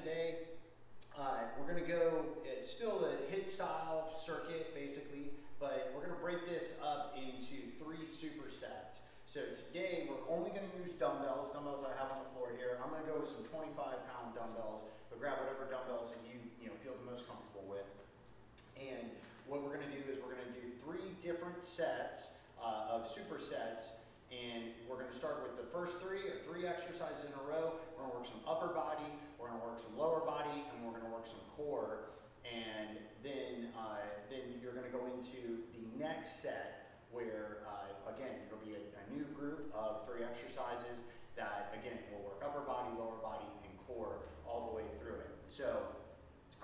today. Uh, we're gonna go, it's still a HIIT style circuit basically, but we're gonna break this up into three supersets. So today we're only gonna use dumbbells, dumbbells I have on the floor here. I'm gonna go with some 25 pound dumbbells, but grab whatever dumbbells that you, you know, feel the most comfortable with. And what we're gonna do is we're gonna do three different sets uh, of supersets and we're gonna start with the first three or three exercises in a row. We're gonna work some upper body, we're gonna work some lower body, and we're gonna work some core. And then, uh, then you're gonna go into the next set where, uh, again, it'll be a, a new group of three exercises that, again, will work upper body, lower body, and core all the way through it. So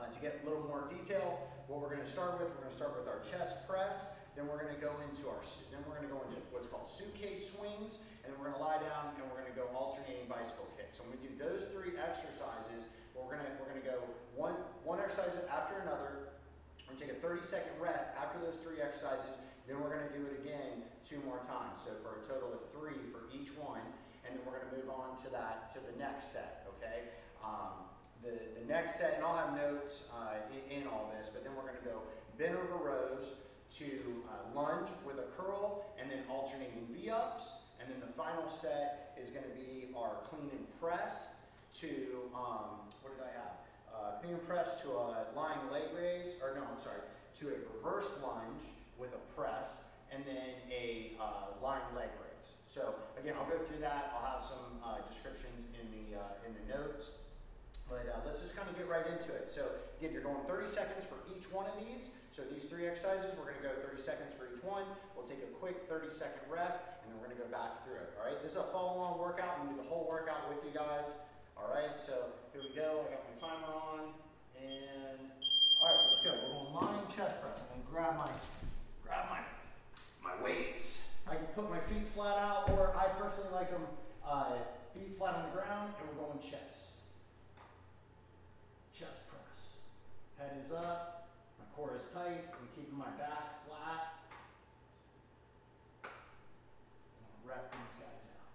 uh, to get a little more detail, what we're gonna start with, we're gonna start with our chest press, then we're gonna go into our, then we're gonna go into what's called suitcase swings, and then we're gonna lie down and we're gonna go alternating bicycle kicks. So when we do those three exercises, we're gonna, we're gonna go one, one exercise after another, we're gonna take a 30 second rest after those three exercises, then we're gonna do it again two more times. So for a total of three for each one, and then we're gonna move on to that, to the next set, okay? Um, the, the next set, and I'll have notes uh, in, in all this, but then we're gonna go bent over rows, to uh, lunge with a curl and then alternating V-ups. And then the final set is going to be our clean and press to, um, what did I have? Uh, clean and press to a lying leg raise, or no, I'm sorry, to a reverse lunge with a press and then a uh, lying leg raise. So again, I'll go through that. I'll have some uh, descriptions in the, uh, in the notes. But uh, let's just kind of get right into it. So again, you're going 30 seconds for each one of these. So these three exercises, we're going to go 30 seconds for each one. We'll take a quick 30 second rest, and then we're going to go back through it. All right, this is a follow along workout. I'm to do the whole workout with you guys. All right, so here we go. I got my timer on, and all right, let's go. We're going lying chest press. I'm to grab my grab my my weights. I can put my feet flat out, or I personally like them uh, feet flat on the ground, and we're going chest chest press. Head is up, my core is tight, I'm keeping my back flat. Rep these guys out.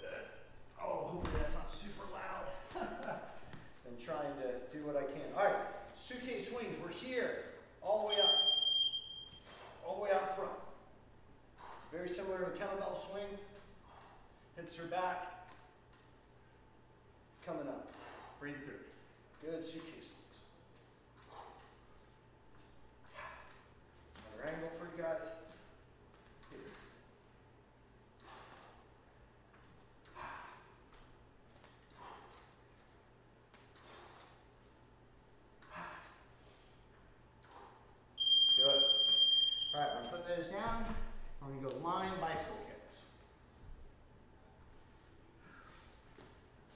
Good. Oh, hopefully that's not super loud. I'm trying to do what I can. All right, suitcase swings, we're here, all the way up, all the way out front. Very similar to kettlebell swing. Hips are back. Coming up. Breathe through. Good suitcase swings. Another angle for you guys. Good. All right, I'm gonna put those down. I'm to go line bicycle kicks.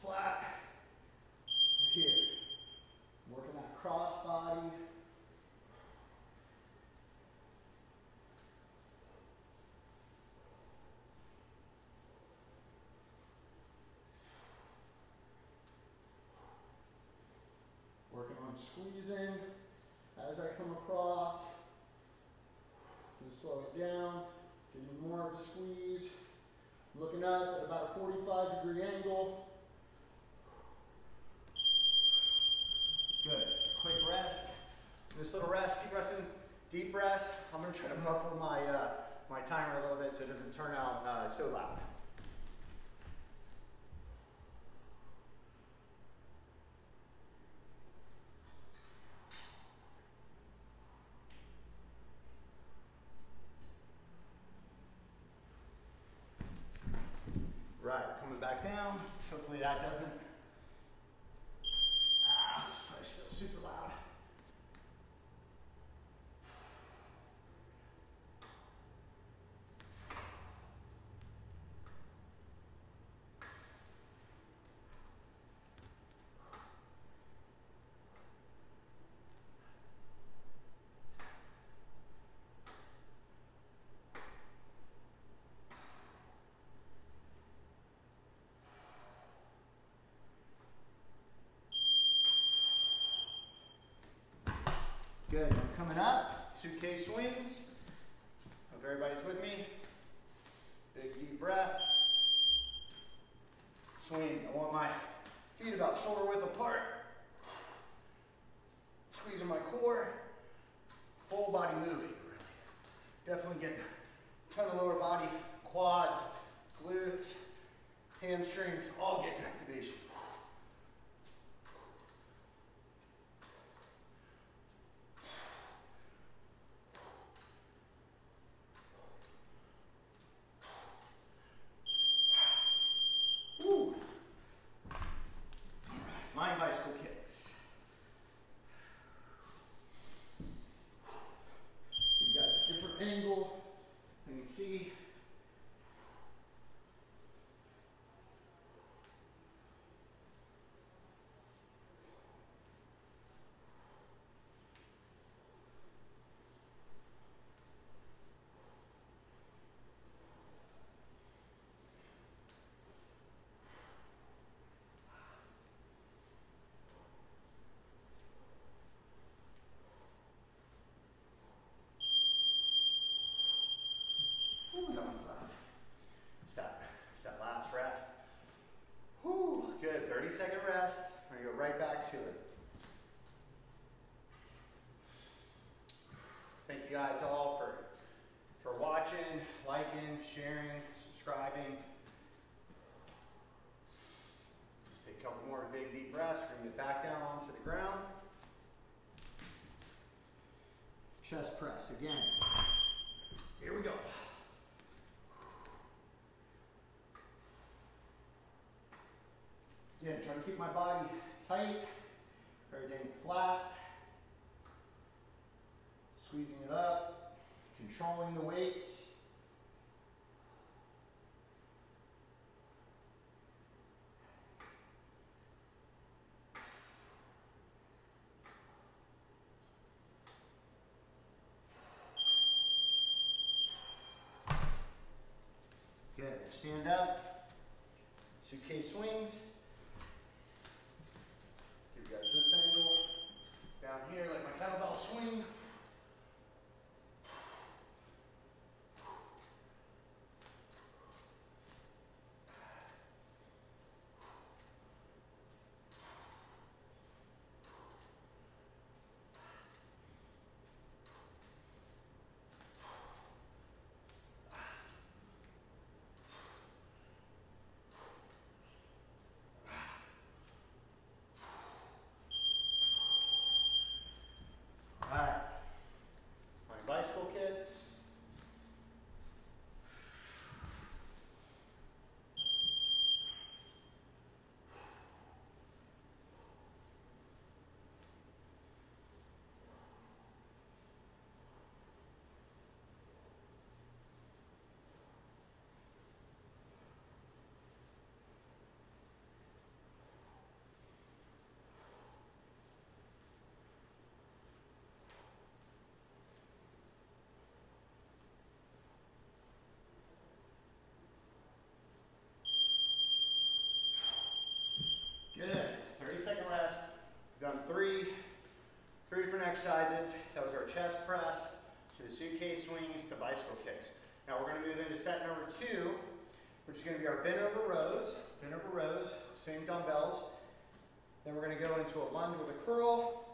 Flat. We're here. Working that cross body. On squeezing as I come across. And slow it down. Give me more of a squeeze. Looking up at about a 45 degree angle. Good. Quick rest. This little rest, keep resting, deep rest. I'm gonna try to muffle my, uh, my timer a little bit so it doesn't turn out uh, so loud. That doesn't Good. I'm coming up. Suitcase swings. Hope everybody's with me. Big deep breath. Swing. I want my feet about shoulder width apart. Squeezing my core. Full body moving. Definitely getting a ton of lower body, quads, glutes, hamstrings, all getting activation. Woo. Lying bicycle kicks. Give you guys a different angle. You can see. Ooh, that one's loud. It's that, it's that last rest. Whew, good. 30 second rest. We're gonna go right back to it. Thank you guys all for for watching, liking, sharing, subscribing. Just take a couple more big deep breaths. Gonna get back down onto the ground. Chest press again. Here we go. Again, try keep my body tight, everything flat, squeezing it up, controlling the weights. Good, stand up, suitcase swings. Give you guys this angle. Down here, like my kettlebell swing. Alright. My bicycle kicks. Good. 30 second rest. We've done three, three different exercises. That was our chest press, to the suitcase swings, to bicycle kicks. Now we're gonna move into set number two, which is gonna be our bent over rows. Bent over rows, same dumbbells. Then we're gonna go into a lunge with a curl,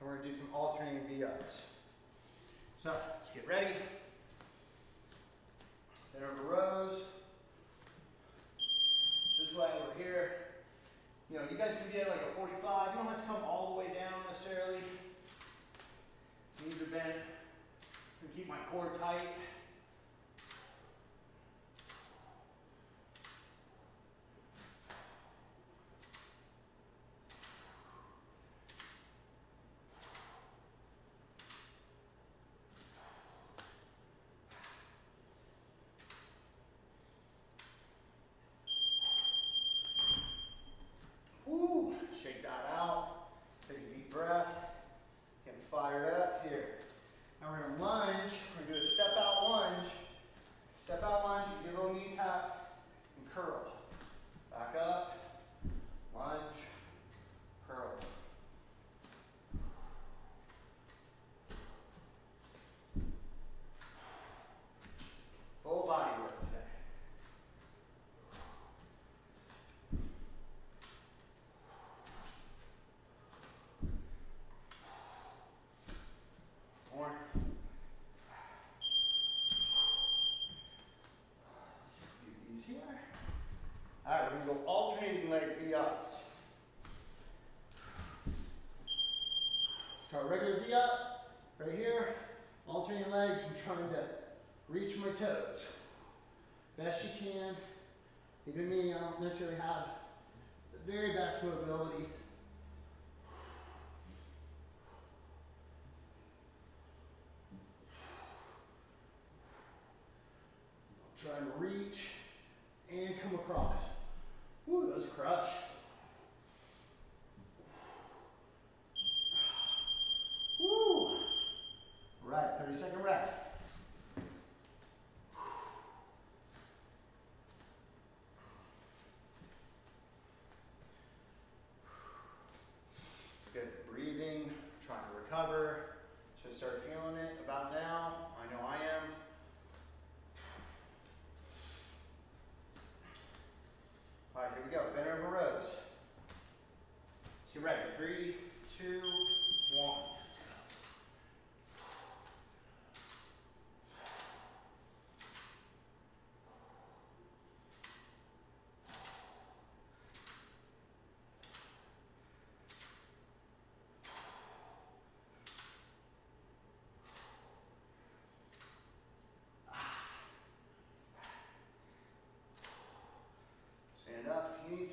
and we're gonna do some alternating V-ups. So, let's get ready. Bent over rows. This way over here. You know, you guys can get like a 45. You don't have to come all the way down necessarily. Knees are bent. And keep my core tight. necessarily have the very best mobility. try and reach and come across. Woo, those crush. Woo. All right, 30 second rest.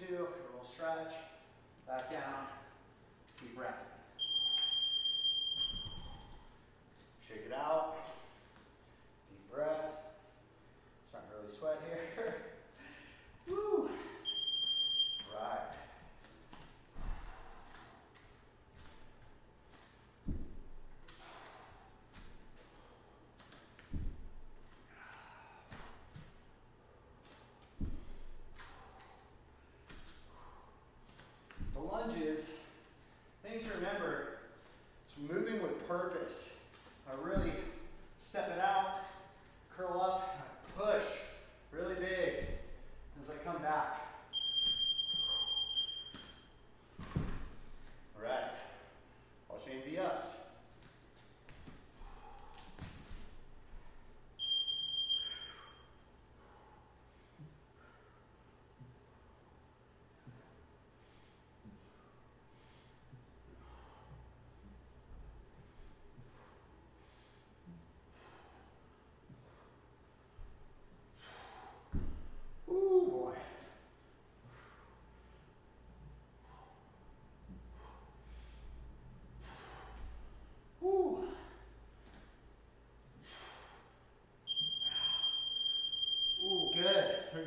two, a little stretch,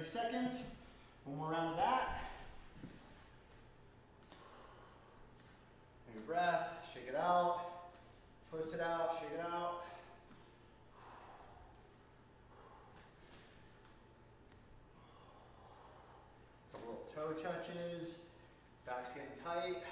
30 seconds. One more round of that. Take a breath, shake it out, twist it out, shake it out. Couple little toe touches, back's getting tight.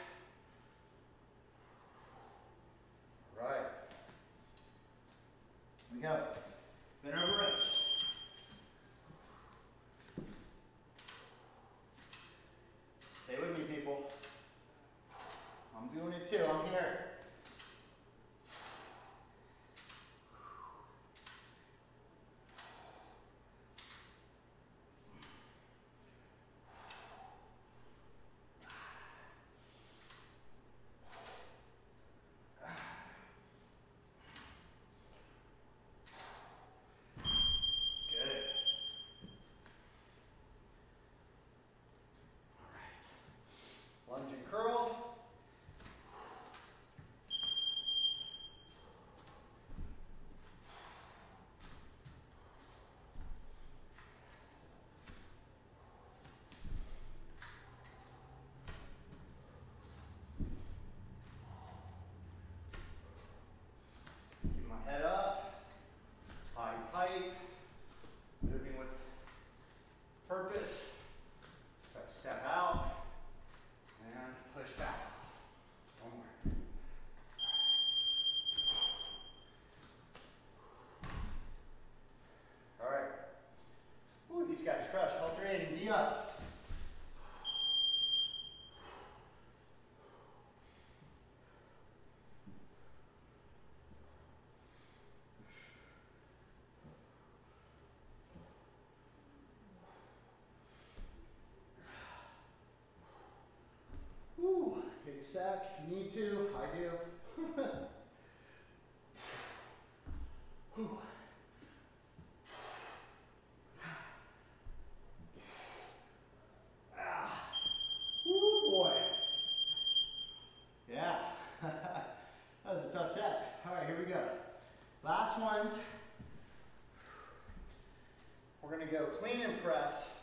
Clean and press.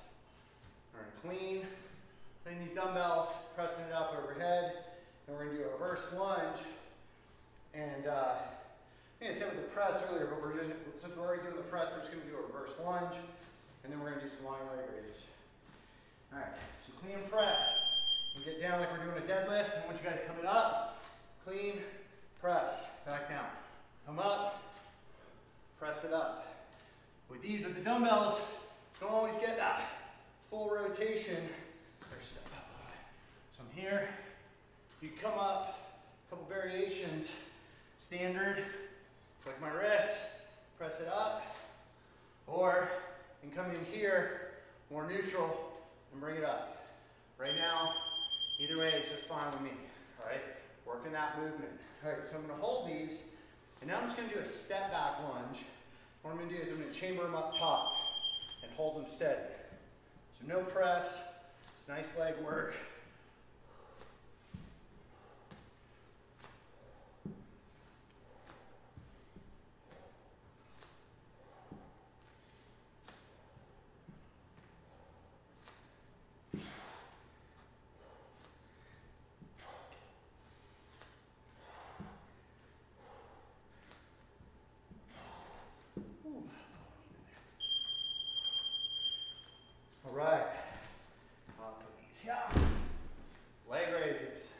We're gonna clean, clean these dumbbells, pressing it up overhead. And we're gonna do a reverse lunge. And uh, I said with the press earlier, but we're just, since we're already doing the press, we're just gonna do a reverse lunge. And then we're gonna do some lying leg raises. All right, so clean and press. And get down like we're doing a deadlift. I want you guys coming up, clean, press, back down. Come up, press it up. With these, with the dumbbells, don't always get that full rotation. Better step up. So I'm here, you come up, a couple variations. Standard, flick my wrist, press it up. Or, and come in here, more neutral, and bring it up. Right now, either way is just fine with me, all right? Working that movement. All right, so I'm gonna hold these, and now I'm just gonna do a step back lunge. What I'm gonna do is I'm gonna chamber them up top hold them steady. So no press, it's nice leg work. All right. I'll put these here. Leg raises.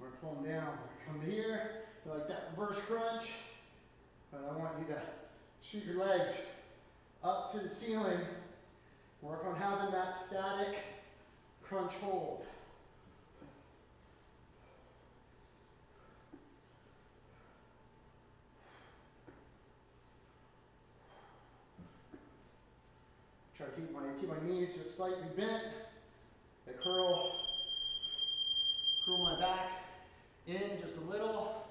We're gonna pull them down. Come to here, like that reverse crunch. But I want you to shoot your legs up to the ceiling. Work on having that static crunch hold. Try to keep my keep my knees just slightly bent. I curl, curl my back in just a little.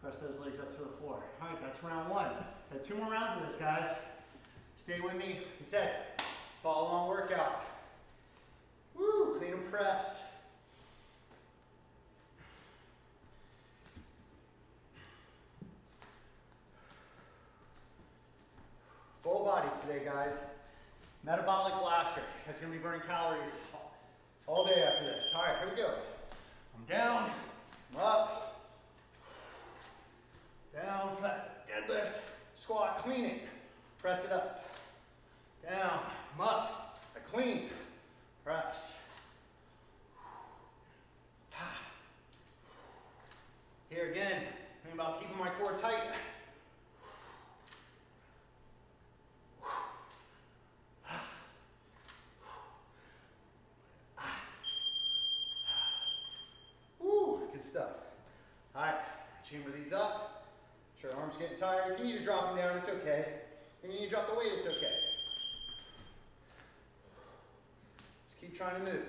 Press those legs up to the floor. All right, that's round one. Got two more rounds of this, guys. Stay with me. I said, follow along workout. Woo, clean and press. Full body today, guys. Metabolic blaster. That's gonna be burning calories all day after this. All right, here we go. I'm down, I'm up, down, flat, deadlift, squat, clean it, press it up, down, I'm up, I clean, press. Here again, think about keeping my core tight. Woo, good stuff. All right, chamber these up. Sure, arms getting tired. You need to drop them down, it's okay. If you need to drop the weight, it's okay. Just keep trying to move.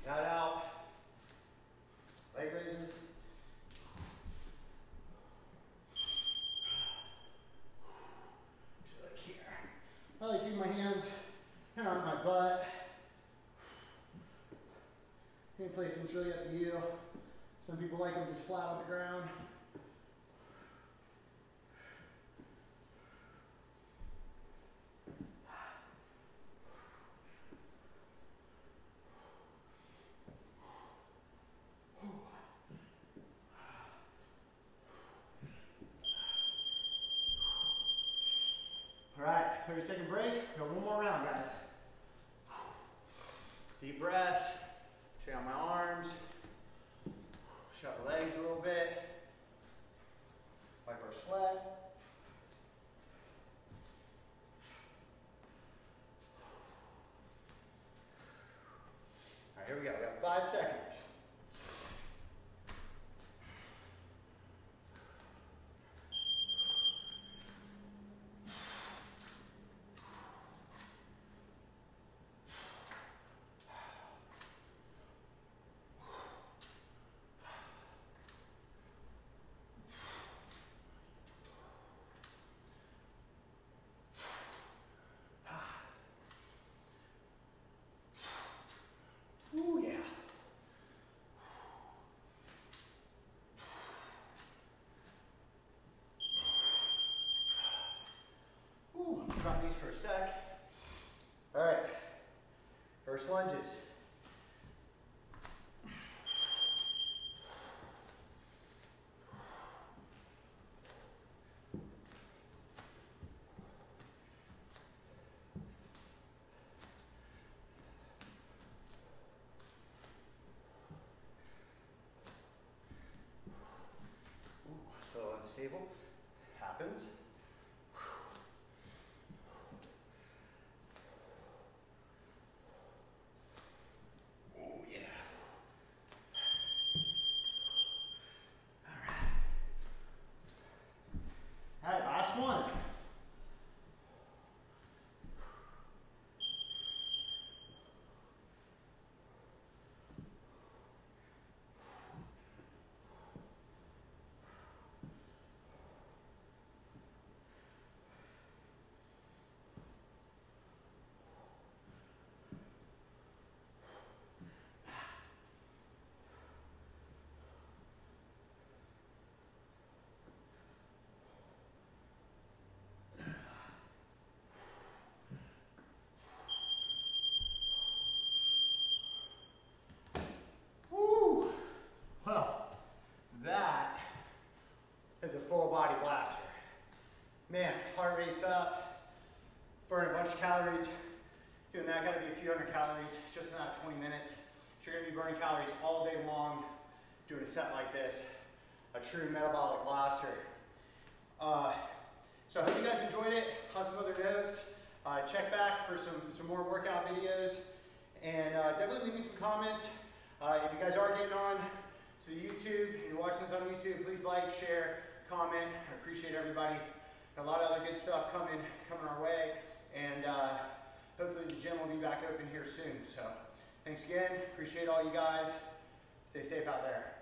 Shake that out. Leg raises. So like here. I like keeping my hands kind of on my butt. Placement's really up to you. Some people like them just flat on the ground. All right, 30 second break. Go one more round, guys. Deep breaths. Straight out my arms. Shut the legs a little bit. Wipe our sweat. All right, here we go. We got five seconds. Ooh, yeah. Ooh, keep these for a sec. All right, first lunges. Ooh, a little unstable. Happens. Oh yeah. All right. All right, last one. Woo! Well, that is a full body blaster. Man, heart rate's up, burn a bunch of calories. Doing that gotta be a few hundred calories just in that 20 minutes. So you're gonna be burning calories all day long doing a set like this. A true metabolic blaster. Uh, so I hope you guys enjoyed it. Have some other notes. Uh, check back for some, some more workout videos. And uh, definitely leave me some comments. Uh, if you guys are getting on to YouTube, and you're watching this on YouTube, please like, share, comment. I appreciate everybody. A lot of other good stuff coming, coming our way. And uh, hopefully the gym will be back open here soon. So thanks again. Appreciate all you guys. Stay safe out there.